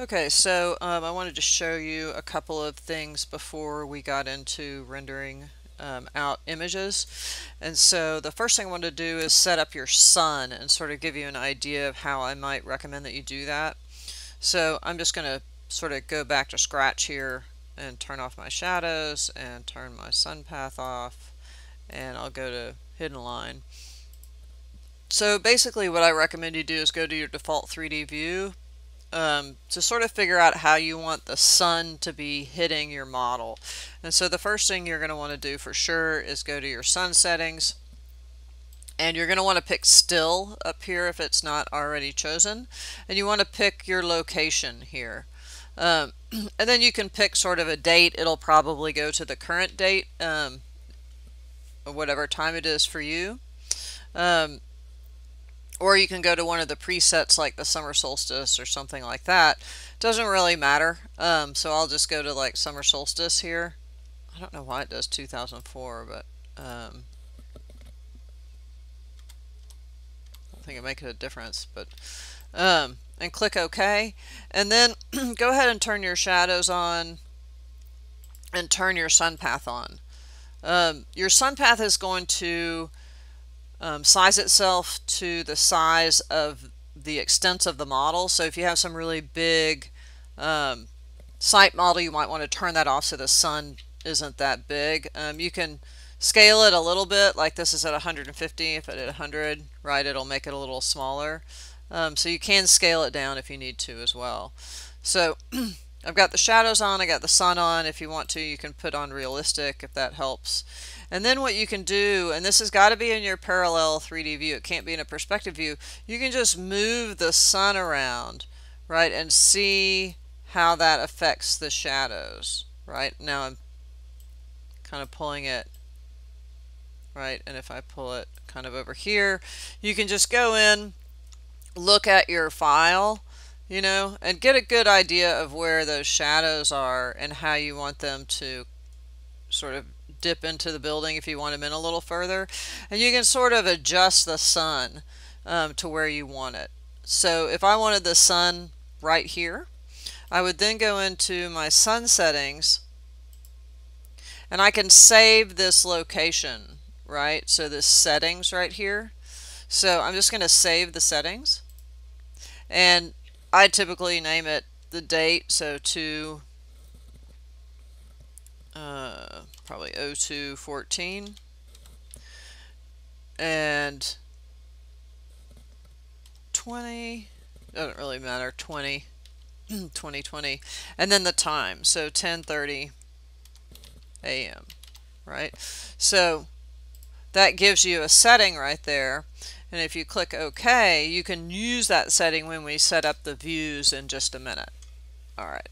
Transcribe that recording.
Okay, so um, I wanted to show you a couple of things before we got into rendering um, out images. And so the first thing I want to do is set up your sun and sort of give you an idea of how I might recommend that you do that. So I'm just going to sort of go back to scratch here and turn off my shadows and turn my sun path off and I'll go to hidden line. So basically what I recommend you do is go to your default 3D view, um, to sort of figure out how you want the sun to be hitting your model. And so the first thing you're going to want to do for sure is go to your sun settings and you're going to want to pick still up here if it's not already chosen and you want to pick your location here. Um, and then you can pick sort of a date. It'll probably go to the current date, um, whatever time it is for you. Um, or you can go to one of the presets like the summer solstice or something like that. Doesn't really matter. Um, so I'll just go to like summer solstice here. I don't know why it does 2004, but um, I don't think it makes a difference. But um, and click OK, and then go ahead and turn your shadows on and turn your sun path on. Um, your sun path is going to um, size itself to the size of the extent of the model. So if you have some really big um, site model, you might want to turn that off so the sun isn't that big. Um, you can scale it a little bit, like this is at 150. If it at 100, right, it'll make it a little smaller. Um, so you can scale it down if you need to as well. So I've got the shadows on, I got the sun on. If you want to, you can put on realistic if that helps. And then what you can do, and this has got to be in your parallel 3D view, it can't be in a perspective view, you can just move the sun around, right, and see how that affects the shadows, right? Now I'm kind of pulling it, right, and if I pull it kind of over here, you can just go in, look at your file, you know, and get a good idea of where those shadows are and how you want them to sort of dip into the building if you want them in a little further. And you can sort of adjust the sun um, to where you want it. So if I wanted the sun right here, I would then go into my sun settings and I can save this location, right? So this settings right here. So I'm just going to save the settings. And I typically name it the date, so 2, uh, probably 0214 and 20 doesn't really matter 20 2020 and then the time so 1030 a.m. right? So that gives you a setting right there and if you click OK, you can use that setting when we set up the views in just a minute. All right.